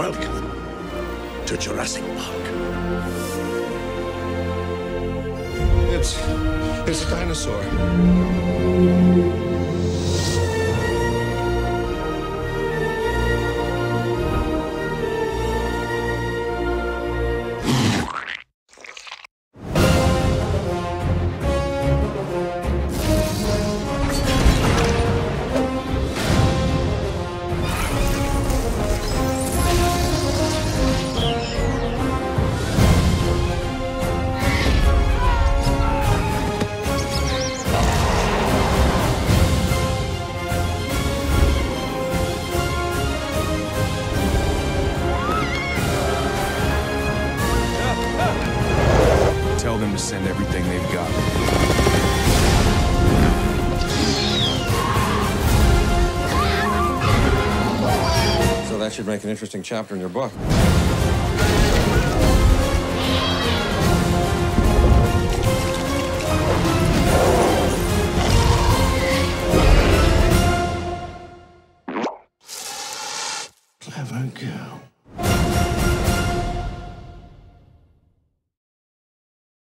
Welcome to Jurassic Park. It's... it's a dinosaur. Send everything they've got. So that should make an interesting chapter in your book. Clever girl.